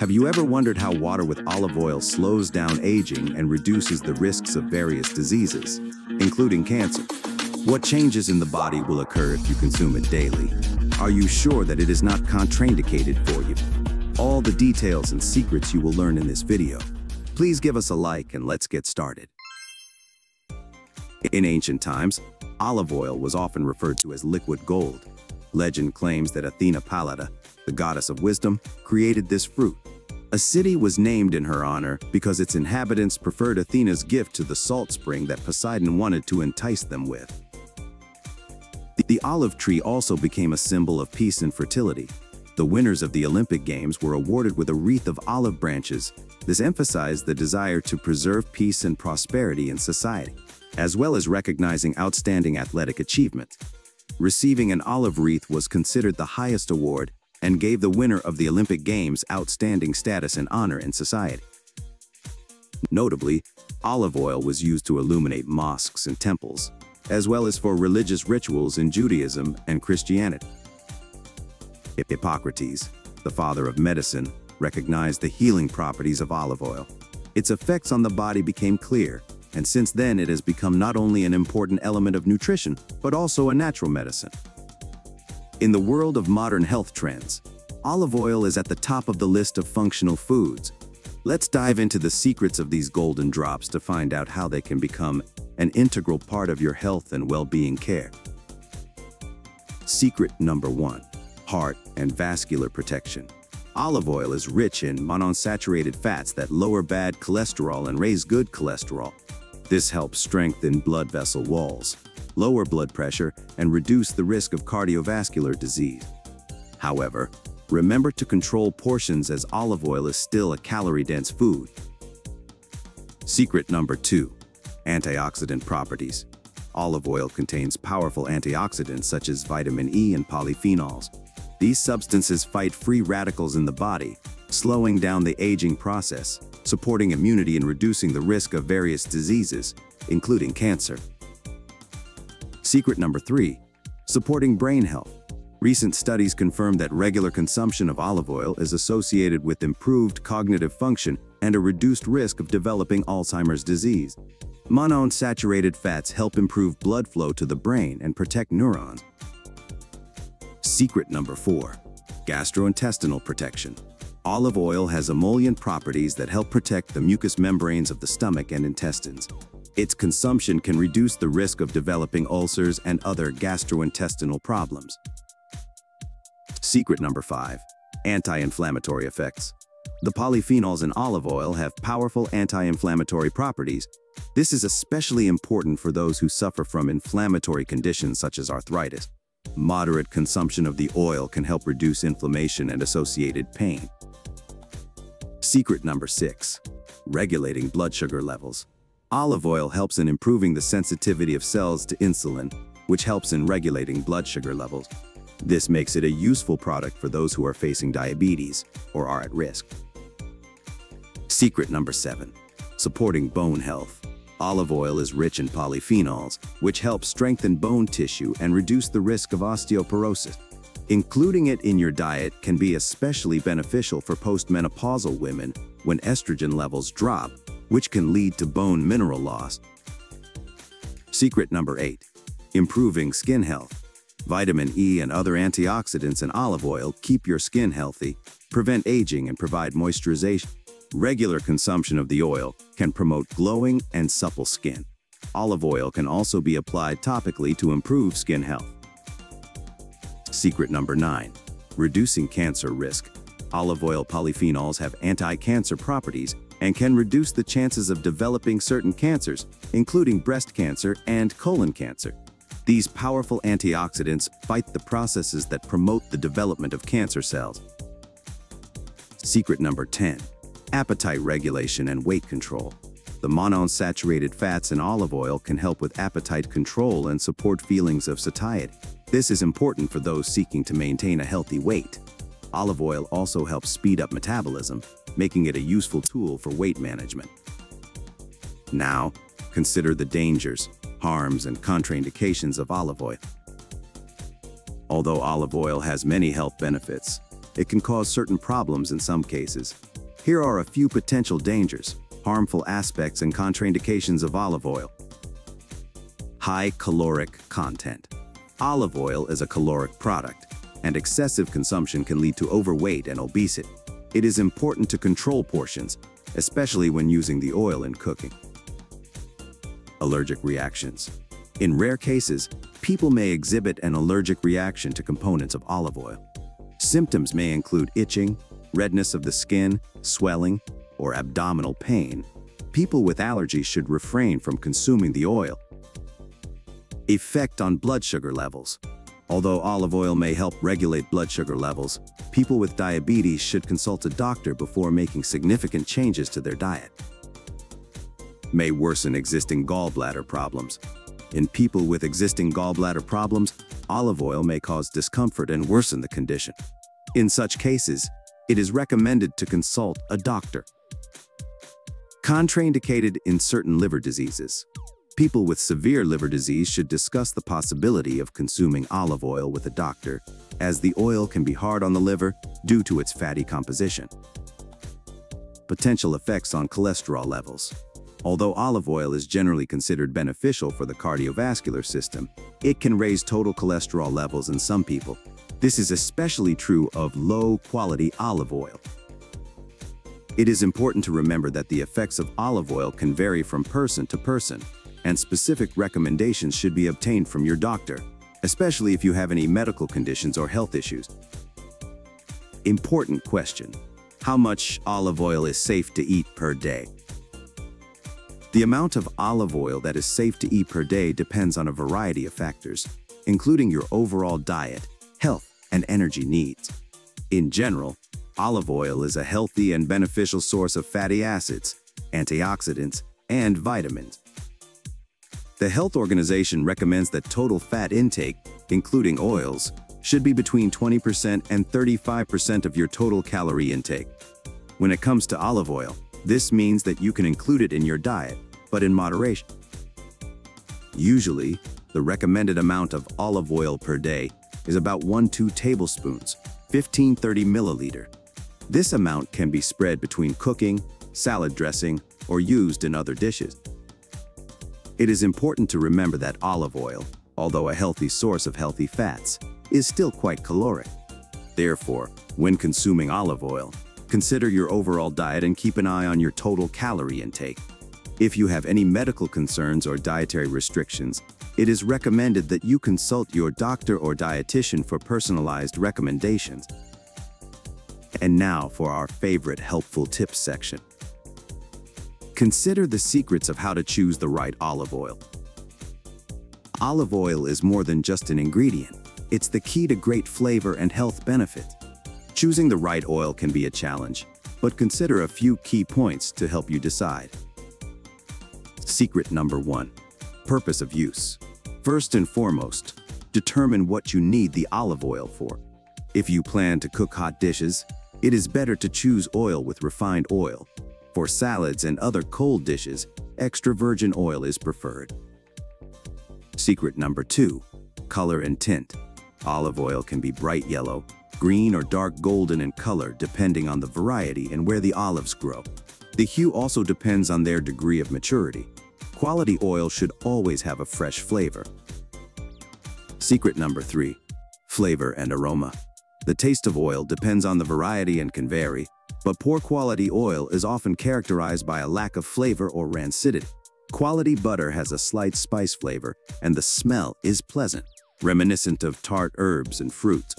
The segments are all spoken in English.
Have you ever wondered how water with olive oil slows down aging and reduces the risks of various diseases, including cancer? What changes in the body will occur if you consume it daily? Are you sure that it is not contraindicated for you? All the details and secrets you will learn in this video. Please give us a like and let's get started. In ancient times, olive oil was often referred to as liquid gold. Legend claims that Athena Pallada, the goddess of wisdom, created this fruit. A city was named in her honor because its inhabitants preferred Athena's gift to the salt spring that Poseidon wanted to entice them with. The olive tree also became a symbol of peace and fertility. The winners of the Olympic Games were awarded with a wreath of olive branches. This emphasized the desire to preserve peace and prosperity in society, as well as recognizing outstanding athletic achievement. Receiving an olive wreath was considered the highest award and gave the winner of the Olympic Games outstanding status and honor in society. Notably, olive oil was used to illuminate mosques and temples, as well as for religious rituals in Judaism and Christianity. Hippocrates, the father of medicine, recognized the healing properties of olive oil. Its effects on the body became clear, and since then it has become not only an important element of nutrition, but also a natural medicine. In the world of modern health trends, olive oil is at the top of the list of functional foods. Let's dive into the secrets of these golden drops to find out how they can become an integral part of your health and well-being care. Secret number one, heart and vascular protection. Olive oil is rich in monounsaturated fats that lower bad cholesterol and raise good cholesterol. This helps strengthen blood vessel walls, lower blood pressure, and reduce the risk of cardiovascular disease. However, remember to control portions as olive oil is still a calorie-dense food. Secret number two, antioxidant properties. Olive oil contains powerful antioxidants such as vitamin E and polyphenols. These substances fight free radicals in the body, slowing down the aging process supporting immunity and reducing the risk of various diseases, including cancer. Secret number three, supporting brain health. Recent studies confirm that regular consumption of olive oil is associated with improved cognitive function and a reduced risk of developing Alzheimer's disease. Monounsaturated fats help improve blood flow to the brain and protect neurons. Secret number four, gastrointestinal protection. Olive oil has emollient properties that help protect the mucous membranes of the stomach and intestines. Its consumption can reduce the risk of developing ulcers and other gastrointestinal problems. Secret number 5. Anti-inflammatory effects. The polyphenols in olive oil have powerful anti-inflammatory properties. This is especially important for those who suffer from inflammatory conditions such as arthritis. Moderate consumption of the oil can help reduce inflammation and associated pain. Secret number six, regulating blood sugar levels. Olive oil helps in improving the sensitivity of cells to insulin, which helps in regulating blood sugar levels. This makes it a useful product for those who are facing diabetes or are at risk. Secret number seven, supporting bone health. Olive oil is rich in polyphenols, which help strengthen bone tissue and reduce the risk of osteoporosis. Including it in your diet can be especially beneficial for postmenopausal women when estrogen levels drop, which can lead to bone mineral loss. Secret number 8. Improving skin health. Vitamin E and other antioxidants in olive oil keep your skin healthy, prevent aging, and provide moisturization. Regular consumption of the oil can promote glowing and supple skin. Olive oil can also be applied topically to improve skin health. Secret number 9. Reducing cancer risk. Olive oil polyphenols have anti-cancer properties and can reduce the chances of developing certain cancers, including breast cancer and colon cancer. These powerful antioxidants fight the processes that promote the development of cancer cells. Secret number 10. Appetite regulation and weight control. The monounsaturated fats in olive oil can help with appetite control and support feelings of satiety. This is important for those seeking to maintain a healthy weight. Olive oil also helps speed up metabolism, making it a useful tool for weight management. Now, consider the dangers, harms, and contraindications of olive oil. Although olive oil has many health benefits, it can cause certain problems in some cases. Here are a few potential dangers, harmful aspects and contraindications of olive oil. High caloric content. Olive oil is a caloric product, and excessive consumption can lead to overweight and obesity. It is important to control portions, especially when using the oil in cooking. Allergic reactions. In rare cases, people may exhibit an allergic reaction to components of olive oil. Symptoms may include itching, redness of the skin, swelling, or abdominal pain. People with allergies should refrain from consuming the oil. Effect on blood sugar levels. Although olive oil may help regulate blood sugar levels, people with diabetes should consult a doctor before making significant changes to their diet. May worsen existing gallbladder problems. In people with existing gallbladder problems, olive oil may cause discomfort and worsen the condition. In such cases, it is recommended to consult a doctor. Contraindicated in certain liver diseases. People with severe liver disease should discuss the possibility of consuming olive oil with a doctor, as the oil can be hard on the liver due to its fatty composition. Potential effects on cholesterol levels. Although olive oil is generally considered beneficial for the cardiovascular system, it can raise total cholesterol levels in some people. This is especially true of low-quality olive oil. It is important to remember that the effects of olive oil can vary from person to person, and specific recommendations should be obtained from your doctor, especially if you have any medical conditions or health issues. Important question. How much olive oil is safe to eat per day? The amount of olive oil that is safe to eat per day depends on a variety of factors, including your overall diet, health, and energy needs. In general, olive oil is a healthy and beneficial source of fatty acids, antioxidants, and vitamins. The Health Organization recommends that total fat intake, including oils, should be between 20% and 35% of your total calorie intake. When it comes to olive oil, this means that you can include it in your diet, but in moderation. Usually, the recommended amount of olive oil per day is about 1-2 tablespoons, 15-30 milliliter. This amount can be spread between cooking, salad dressing, or used in other dishes. It is important to remember that olive oil, although a healthy source of healthy fats, is still quite caloric. Therefore, when consuming olive oil, Consider your overall diet and keep an eye on your total calorie intake. If you have any medical concerns or dietary restrictions, it is recommended that you consult your doctor or dietitian for personalized recommendations. And now for our favorite helpful tips section. Consider the secrets of how to choose the right olive oil. Olive oil is more than just an ingredient. It's the key to great flavor and health benefit. Choosing the right oil can be a challenge, but consider a few key points to help you decide. Secret number one, purpose of use. First and foremost, determine what you need the olive oil for. If you plan to cook hot dishes, it is better to choose oil with refined oil. For salads and other cold dishes, extra virgin oil is preferred. Secret number two, color and tint. Olive oil can be bright yellow, green or dark golden in color depending on the variety and where the olives grow. The hue also depends on their degree of maturity. Quality oil should always have a fresh flavor. Secret number three, flavor and aroma. The taste of oil depends on the variety and can vary, but poor quality oil is often characterized by a lack of flavor or rancidity. Quality butter has a slight spice flavor, and the smell is pleasant, reminiscent of tart herbs and fruits.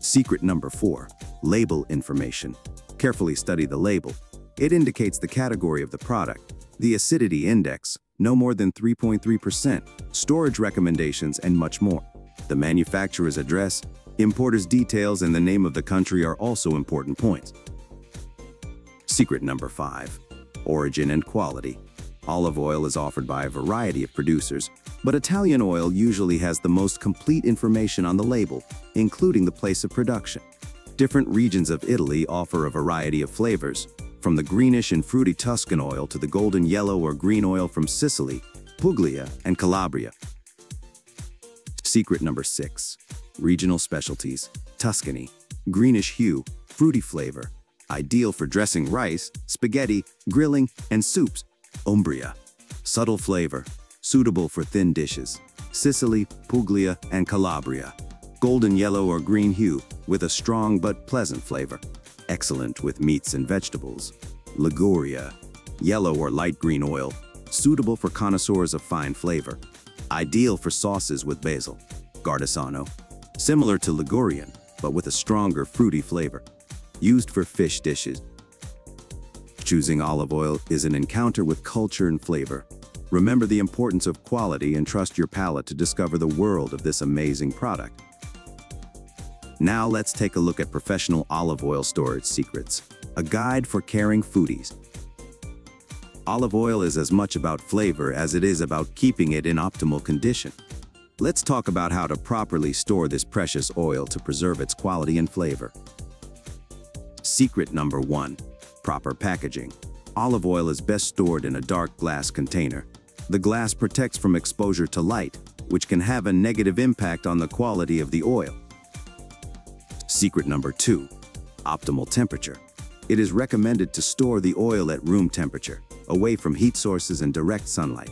Secret number four, label information. Carefully study the label. It indicates the category of the product, the acidity index, no more than 3.3%, storage recommendations, and much more. The manufacturer's address, importer's details, and the name of the country are also important points. Secret number five, origin and quality. Olive oil is offered by a variety of producers, but Italian oil usually has the most complete information on the label, including the place of production. Different regions of Italy offer a variety of flavors, from the greenish and fruity Tuscan oil to the golden yellow or green oil from Sicily, Puglia, and Calabria. Secret number six, regional specialties, Tuscany. greenish hue, fruity flavor, ideal for dressing rice, spaghetti, grilling, and soups. Umbria, subtle flavor, suitable for thin dishes. Sicily, Puglia, and Calabria. Golden yellow or green hue with a strong but pleasant flavor. Excellent with meats and vegetables. Liguria, yellow or light green oil, suitable for connoisseurs of fine flavor. Ideal for sauces with basil. Gardesano, similar to Ligurian, but with a stronger fruity flavor. Used for fish dishes. Choosing olive oil is an encounter with culture and flavor. Remember the importance of quality and trust your palate to discover the world of this amazing product. Now let's take a look at professional olive oil storage secrets, a guide for caring foodies. Olive oil is as much about flavor as it is about keeping it in optimal condition. Let's talk about how to properly store this precious oil to preserve its quality and flavor. Secret number one, proper packaging. Olive oil is best stored in a dark glass container. The glass protects from exposure to light, which can have a negative impact on the quality of the oil. Secret number two, optimal temperature. It is recommended to store the oil at room temperature, away from heat sources and direct sunlight.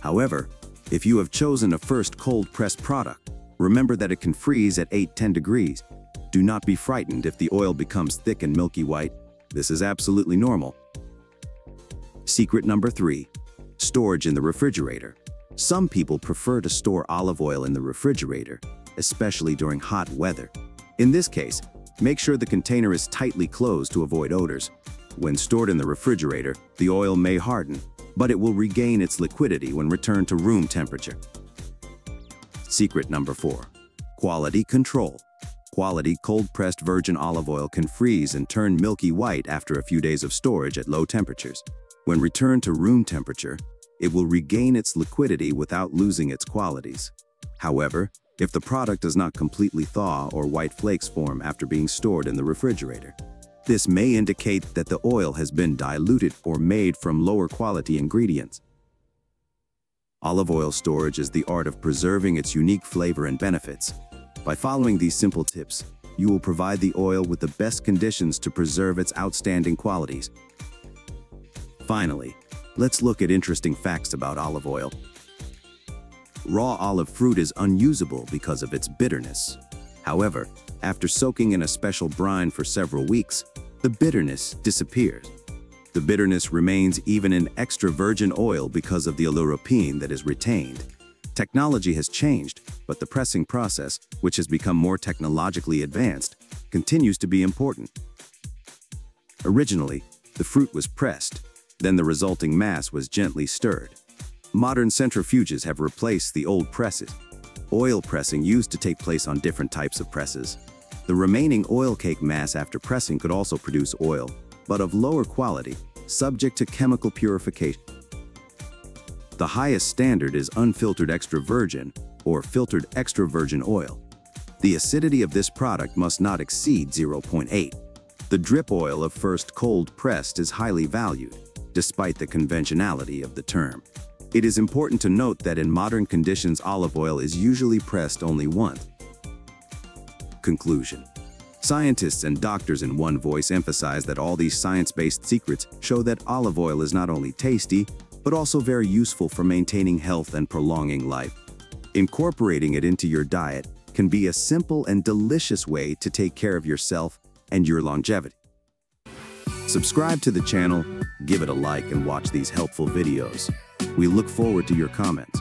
However, if you have chosen a first cold-pressed product, remember that it can freeze at 8-10 degrees. Do not be frightened if the oil becomes thick and milky white. This is absolutely normal. Secret number three, storage in the refrigerator. Some people prefer to store olive oil in the refrigerator, especially during hot weather. In this case, make sure the container is tightly closed to avoid odors. When stored in the refrigerator, the oil may harden, but it will regain its liquidity when returned to room temperature. Secret number four, quality control. Quality cold-pressed virgin olive oil can freeze and turn milky white after a few days of storage at low temperatures. When returned to room temperature, it will regain its liquidity without losing its qualities. However, if the product does not completely thaw or white flakes form after being stored in the refrigerator, this may indicate that the oil has been diluted or made from lower quality ingredients. Olive oil storage is the art of preserving its unique flavor and benefits. By following these simple tips, you will provide the oil with the best conditions to preserve its outstanding qualities. Finally, let's look at interesting facts about olive oil. Raw olive fruit is unusable because of its bitterness. However, after soaking in a special brine for several weeks, the bitterness disappears. The bitterness remains even in extra virgin oil because of the oleuropein that is retained. Technology has changed, but the pressing process, which has become more technologically advanced, continues to be important. Originally, the fruit was pressed, then the resulting mass was gently stirred. Modern centrifuges have replaced the old presses. Oil pressing used to take place on different types of presses. The remaining oil cake mass after pressing could also produce oil, but of lower quality, subject to chemical purification. The highest standard is unfiltered extra virgin or filtered extra virgin oil. The acidity of this product must not exceed 0.8. The drip oil of first cold pressed is highly valued despite the conventionality of the term. It is important to note that in modern conditions olive oil is usually pressed only once. Conclusion Scientists and doctors in one voice emphasize that all these science-based secrets show that olive oil is not only tasty, but also very useful for maintaining health and prolonging life. Incorporating it into your diet can be a simple and delicious way to take care of yourself and your longevity. Subscribe to the channel, give it a like, and watch these helpful videos. We look forward to your comments.